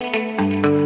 Música